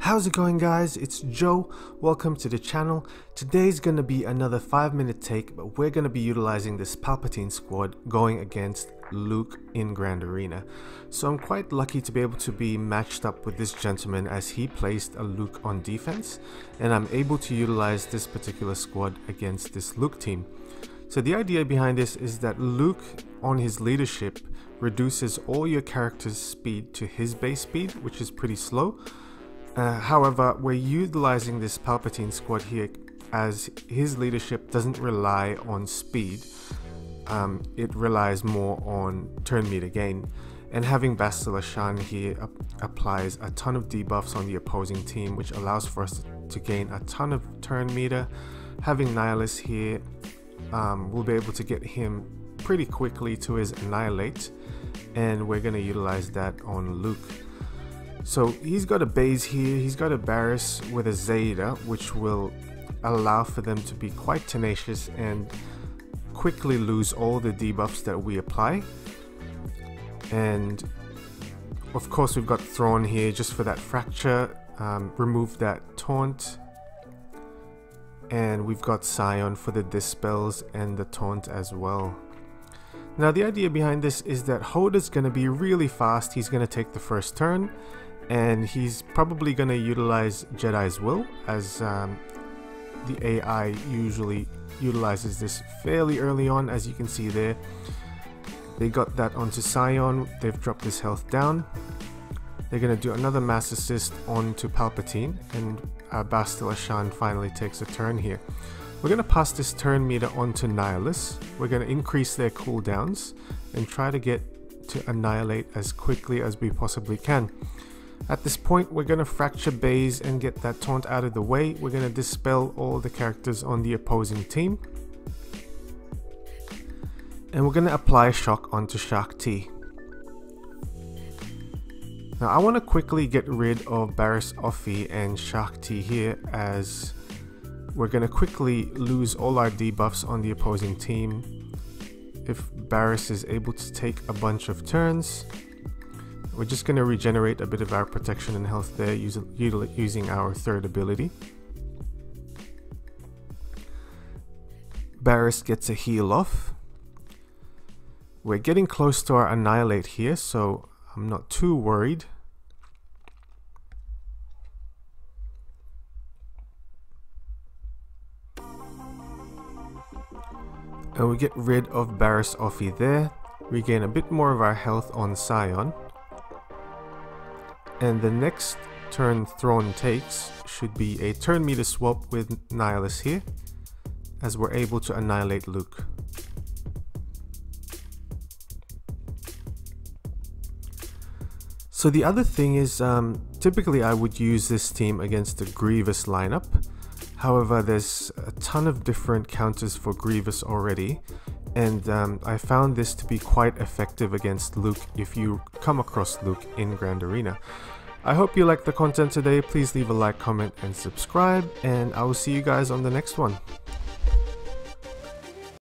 How's it going guys? It's Joe. Welcome to the channel. Today's gonna be another 5 minute take but we're gonna be utilizing this Palpatine squad going against Luke in Grand Arena. So I'm quite lucky to be able to be matched up with this gentleman as he placed a Luke on defense and I'm able to utilize this particular squad against this Luke team. So the idea behind this is that Luke on his leadership reduces all your character's speed to his base speed which is pretty slow uh, however, we're utilizing this Palpatine squad here as his leadership doesn't rely on speed. Um, it relies more on turn meter gain. And having Bastila Shan here applies a ton of debuffs on the opposing team, which allows for us to gain a ton of turn meter. Having Nihilus here, um, we'll be able to get him pretty quickly to his Annihilate, and we're going to utilize that on Luke. So he's got a base here, he's got a Barriss with a Zeta, which will allow for them to be quite tenacious and quickly lose all the debuffs that we apply. And of course we've got Thrawn here just for that fracture, um, remove that taunt. And we've got Sion for the dispels and the taunt as well. Now the idea behind this is that Hoda's going to be really fast, he's going to take the first turn and he's probably going to utilize Jedi's Will as um, the AI usually utilizes this fairly early on as you can see there. They got that onto Sion, they've dropped his health down. They're going to do another mass assist onto Palpatine and uh, Bastila Shan finally takes a turn here. We're going to pass this turn meter onto Nihilus. We're going to increase their cooldowns and try to get to annihilate as quickly as we possibly can. At this point, we're going to fracture base and get that taunt out of the way. We're going to dispel all the characters on the opposing team. And we're going to apply shock onto Shaak Ti. Now I want to quickly get rid of Barriss Offee and Shaak Ti here as we're going to quickly lose all our debuffs on the opposing team. If Barriss is able to take a bunch of turns, we're just going to regenerate a bit of our protection and health there using, using our third ability. Barriss gets a heal off. We're getting close to our Annihilate here, so I'm not too worried. And we get rid of Barriss Offee there. We gain a bit more of our health on Sion. And the next turn Thrawn takes should be a turn meter swap with Nihilus here, as we're able to annihilate Luke. So the other thing is, um, typically I would use this team against a Grievous lineup. However, there's a ton of different counters for Grievous already, and um, I found this to be quite effective against Luke if you come across Luke in Grand Arena. I hope you liked the content today, please leave a like, comment and subscribe and I will see you guys on the next one.